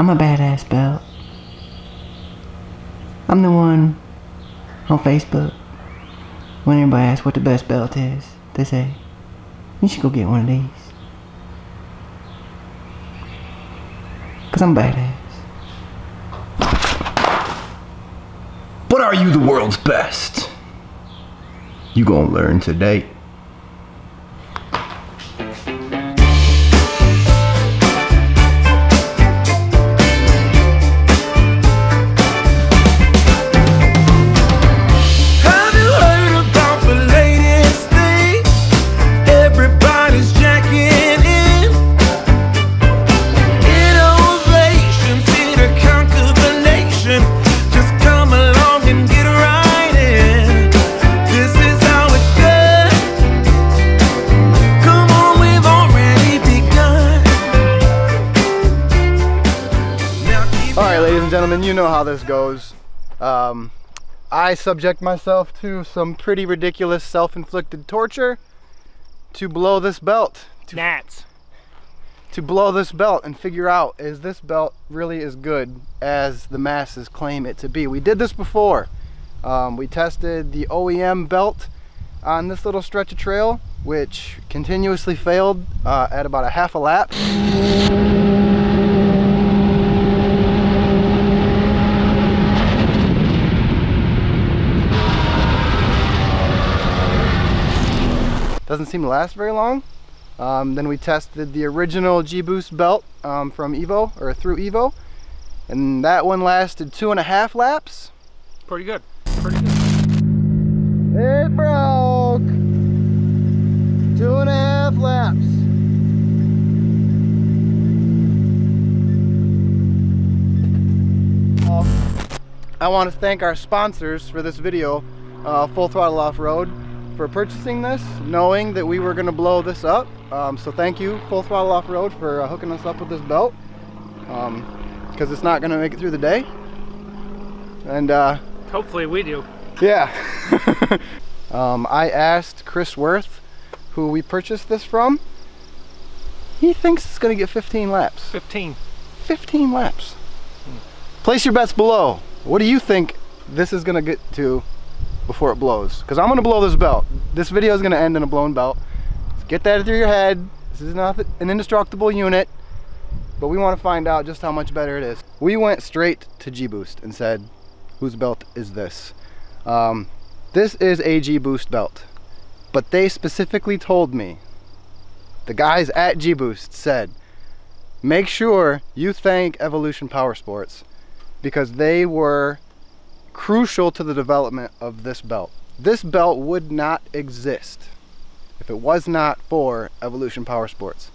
I'm a badass belt. I'm the one on Facebook. When everybody asks what the best belt is, they say, you should go get one of these. Cause I'm badass. But are you the world's best? You gonna learn today. You know how this goes. Um, I subject myself to some pretty ridiculous self-inflicted torture to blow this belt, to, Gnats. to blow this belt and figure out is this belt really as good as the masses claim it to be. We did this before. Um, we tested the OEM belt on this little stretch of trail, which continuously failed uh, at about a half a lap. Doesn't seem to last very long. Um, then we tested the original G-Boost belt um, from Evo, or through Evo, and that one lasted two and a half laps. Pretty good. Pretty good. It broke! Two and a half laps. I want to thank our sponsors for this video, uh, Full Throttle Off-Road, for purchasing this, knowing that we were going to blow this up. Um, so thank you, Full Throttle Off-Road, for uh, hooking us up with this belt, because it's not going to make it through the day. And uh, Hopefully we do. yeah. um, I asked Chris Worth, who we purchased this from. He thinks it's going to get 15 laps. 15. 15 laps. Place your bets below. What do you think this is going to get to before it blows? Because I'm going to blow this belt. This video is going to end in a blown belt. Get that through your head. This is not an indestructible unit. But we want to find out just how much better it is. We went straight to G-Boost and said, whose belt is this? Um, this is a G-Boost belt. But they specifically told me, the guys at G-Boost said, make sure you thank Evolution Power Sports because they were crucial to the development of this belt. This belt would not exist if it was not for Evolution Power Sports.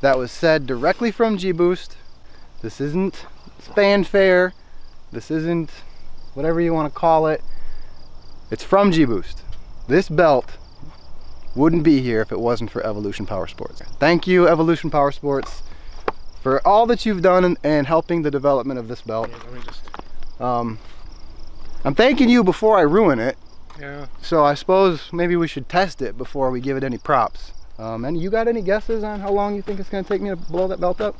That was said directly from G-Boost. This isn't fanfare. This isn't whatever you want to call it. It's from G-Boost. This belt wouldn't be here if it wasn't for Evolution Power Sports. Thank you, Evolution Power Sports, for all that you've done and, in helping the development of this belt. Yeah, let me just. Um, I'm thanking you before I ruin it, Yeah. so I suppose maybe we should test it before we give it any props. Um, and you got any guesses on how long you think it's going to take me to blow that belt up?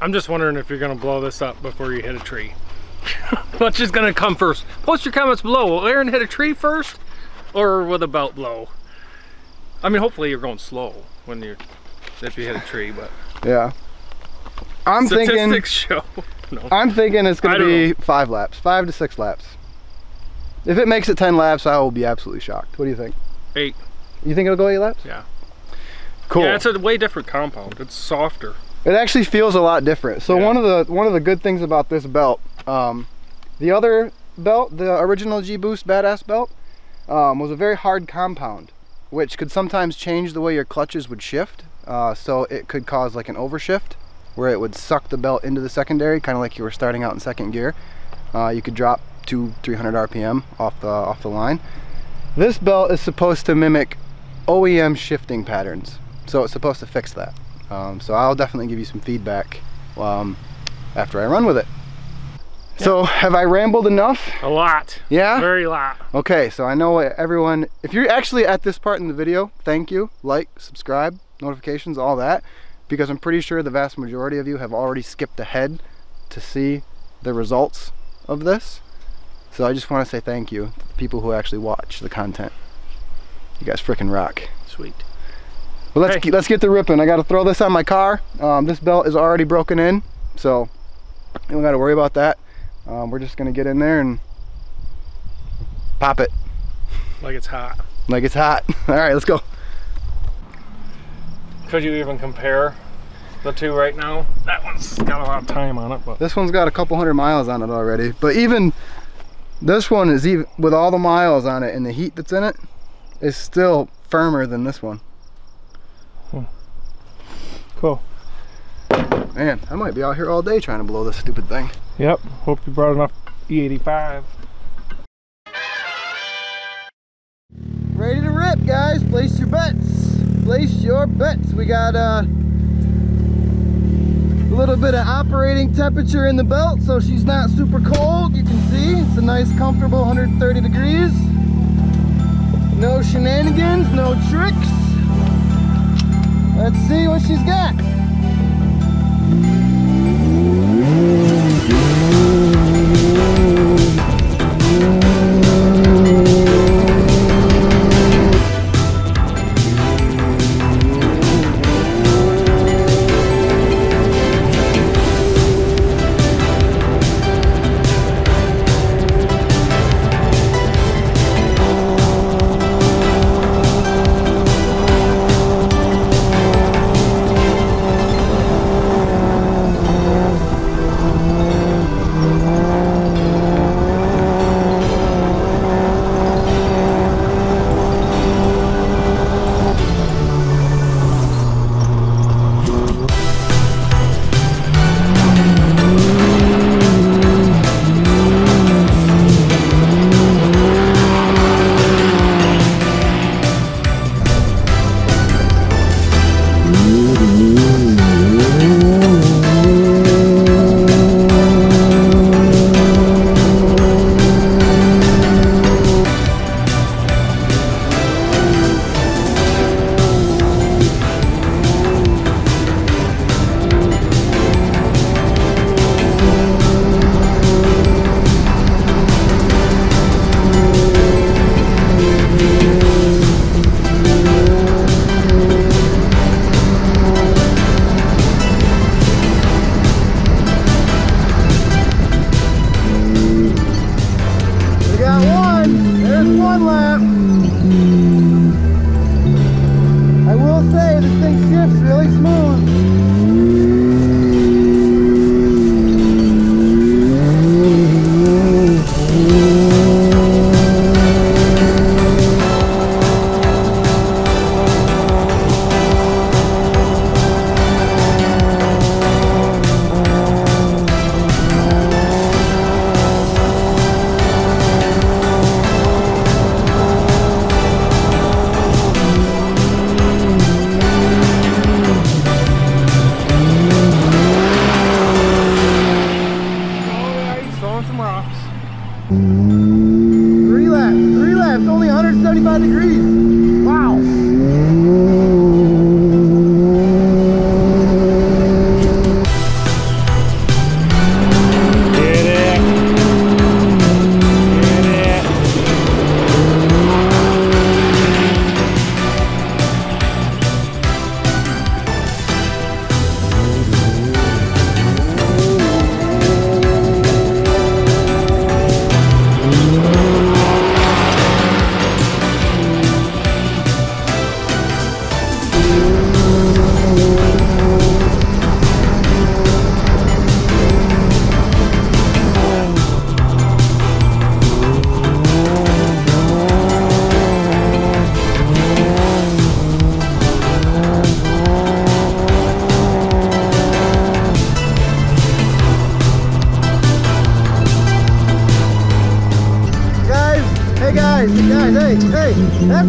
I'm just wondering if you're gonna blow this up before you hit a tree. Which is gonna come first? Post your comments below. Will Aaron hit a tree first, or will the belt blow? I mean, hopefully you're going slow when you're if you hit a tree, but Yeah. I'm thinking statistics show. No. I'm thinking it's going to be five laps, five to six laps. If it makes it 10 laps, I will be absolutely shocked. What do you think? Eight. You think it'll go eight laps? Yeah. Cool. Yeah, it's a way different compound. It's softer. it actually feels a lot different. So Yeah. one of the one of the good things about this belt, um, the other belt, the original G Boost Badass belt, um, was a very hard compound, which could sometimes change the way your clutches would shift. Uh, so it could cause like an overshift, where it would suck the belt into the secondary, kind of like you were starting out in second gear. Uh, you could drop two, 300 RPM off the off the line. This belt is supposed to mimic OEM shifting patterns, so it's supposed to fix that. Um, so I'll definitely give you some feedback um, after I run with it. So have I rambled enough? A lot. Yeah? Very lot. Okay, so I know everyone, if you're actually at this part in the video, thank you. Like, subscribe, notifications, all that. Because I'm pretty sure the vast majority of you have already skipped ahead to see the results of this. So I just want to say thank you to the people who actually watch the content. You guys freaking rock. Sweet. But let's Hey. get, let's get to ripping. I got to throw this on my car. Um, this belt is already broken in, so you don't got to worry about that. Um, we're just gonna get in there and pop it Like it's hot. like it's hot. All right, let's go. Could you even compare the two right now? That one's got a lot of time on it, but This one's got a couple hundred miles on it already, but even this one is even with all the miles on it and the heat that's in it is still firmer than this one. Hmm. cool. Man, I might be out here all day trying to blow this stupid thing. Yep. Hope you brought enough E E85. Ready to rip, guys. Place your bets. Place your bets. We got uh, a little bit of operating temperature in the belt, so she's not super cold. You can see it's a nice, comfortable 130 degrees. No shenanigans, no tricks. Let's see what she's got.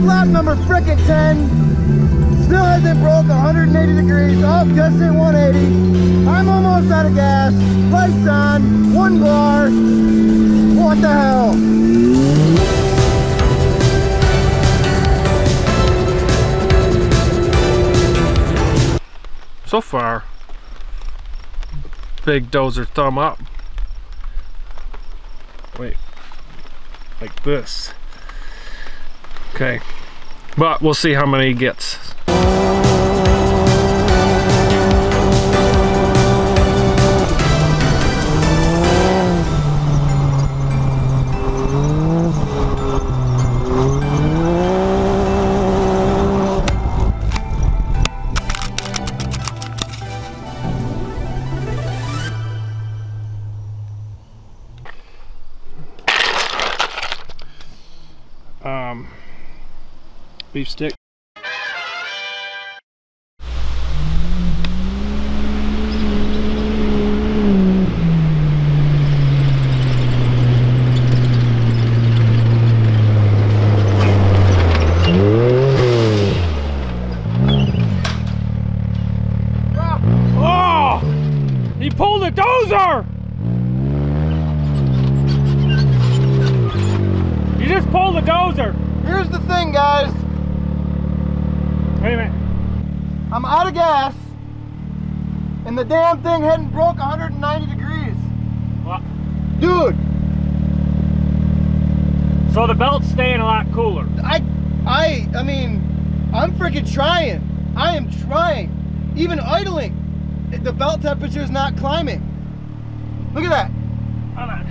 Lap number frickin' 10. Still hasn't broke 180 degrees. Oh, just hit 180. I'm I'm almost out of gas. Lights on. One bar. What the hell? So far, big dozer thumb up. Wait, like this. Okay, but we'll see how many he gets. Beef stick. The damn thing hadn't broke 190 degrees. Well, Dude, so the belt's staying a lot cooler. I, I, I mean, I'm freaking trying. I am trying. Even idling, the belt temperature is not climbing. Look at that. Hold on.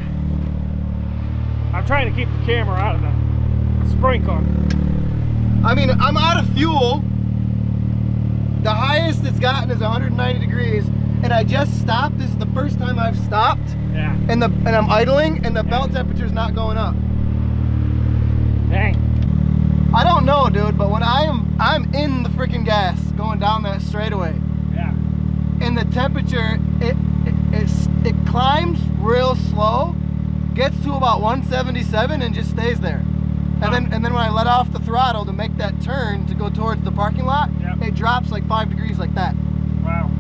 I'm trying to keep the camera out of the sprinkler. I mean, I'm out of fuel. The highest it's gotten is 190 degrees, and I just stopped. This is the first time I've stopped, Yeah. and the and I'm idling, and the belt temperature is not going up. Dang. I don't know, dude, but when I am I'm in the freaking gas going down that straightaway, Yeah. and the temperature it it it's, it climbs real slow, gets to about 177 and just stays there. And then and then when I let off the throttle to make that turn to go towards the parking lot, Yep. it drops like five degrees like that. Wow.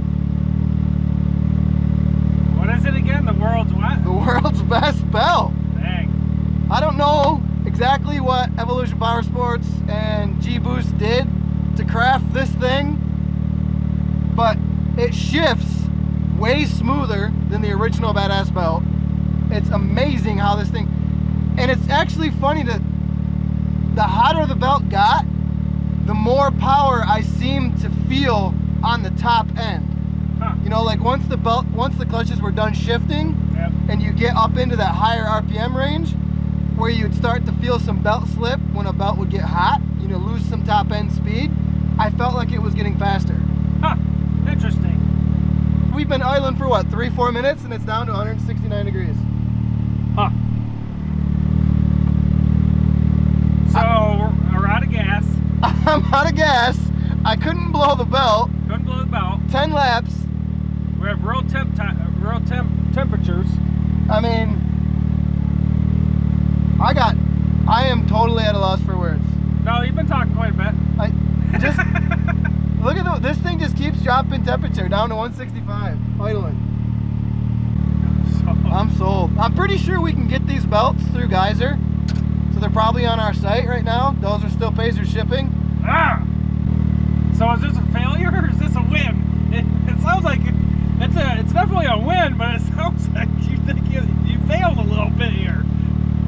Is it again? The world's what? The world's best belt. Dang. I don't know exactly what Evolution Power Sports and G Boost did to craft this thing, but it shifts way smoother than the original Badass belt. It's amazing how this thing, and it's actually funny that the hotter the belt got, the more power I seem to feel on the top end. You know, like once the belt, once the clutches were done shifting, Yep. and you get up into that higher RPM range where you'd start to feel some belt slip when a belt would get hot, you know, lose some top end speed, I felt like it was getting faster. Huh. Interesting. We've been idling for what, three, four minutes and it's down to 169 degrees. Huh. So we're, we're out of gas. I'm out of gas. I couldn't blow the belt. Couldn't blow the belt. 10 laps. We have real temp real temp temperatures. I mean, I got, I am totally at a loss for words. No, you've been talking quite a bit. I just, look at the, this thing just keeps dropping temperature down to 165, idling. So, I'm sold. I'm pretty sure we can get these belts through Geyser. So they're probably on our site right now. Those are still Pacer shipping. ah. So is this a failure or is this a win? It, it sounds like it, it's a it's definitely a win, but it sounds like you think you, you failed a little bit here.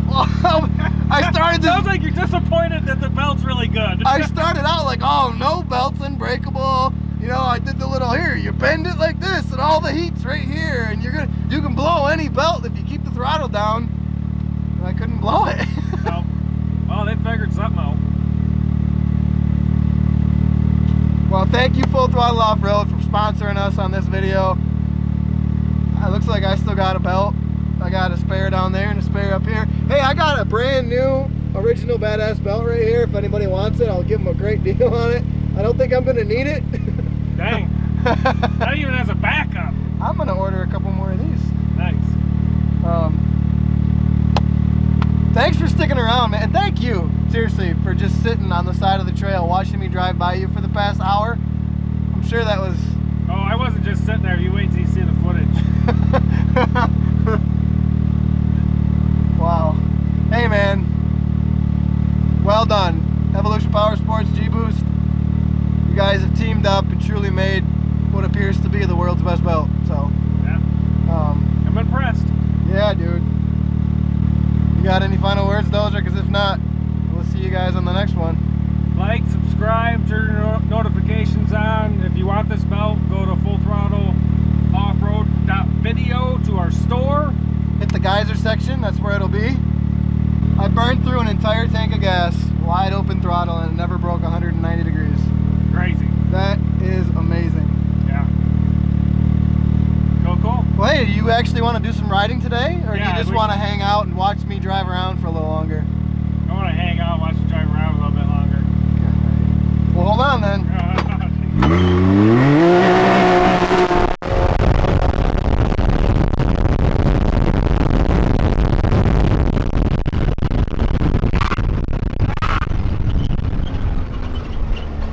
I started this. Sounds like you're disappointed that the belt's really good. I started out like, oh, no belt's unbreakable. You know, I did the little here. You bend it like this, and all the heat's right here, and you're gonna you can blow any belt if you keep the throttle down. And I couldn't blow it. no. Well, they figured something out. Well, thank you Full Throttle Off Road for sponsoring us on this video. It looks like I still got a belt. I got a spare down there and a spare up here. Hey, I got a brand new original badass belt right here. If anybody wants it, I'll give them a great deal on it. I don't think I'm gonna need it. Dang. that even has a backup. I'm gonna order a couple more of these. Nice. Um, thanks for sticking around, man. And thank you, seriously, for just sitting on the side of the trail watching me drive by you for the past hour. I'm sure that was Oh, I wasn't just sitting there. You wait till wow. Hey, man. Well done. Evolution Power Sports G-Boost. You guys have teamed up and truly made what appears to be the world's best belt. So. Yeah. Um, I'm impressed. Yeah, dude. You got any final words, Dozer? Because if not, we'll see you guys on the next one. Like, subscribe, turn your notifications on. If you want this belt, go to video to our store. Hit the geyser section, that's where it'll be. I burned through an entire tank of gas, wide open throttle, and it never broke 190 degrees. Crazy. That is amazing. Yeah. Cool, cool. Well, hey, do you actually want to do some riding today? Or do you just want to hang out and watch me drive around for a little longer? I want to hang out, watch you drive around a little bit longer. Well, hold on then.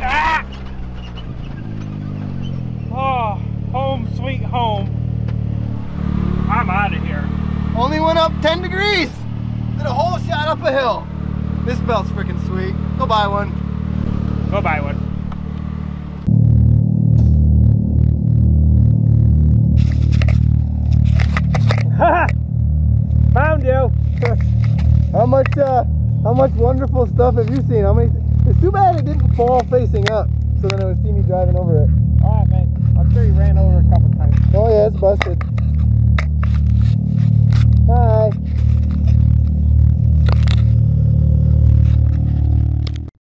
Ah! Oh, home sweet home. I'm out of here. Only went up 10 degrees. Did a whole shot up a hill. This belt's freaking sweet. Go buy one. Go buy one. Found you. How much, uh, how much wonderful stuff have you seen? How many? It's too bad it didn't fall facing up, so then it would see me driving over it. Alright, man. I'm sure you ran over a couple times. Oh yeah, it's busted. Hi.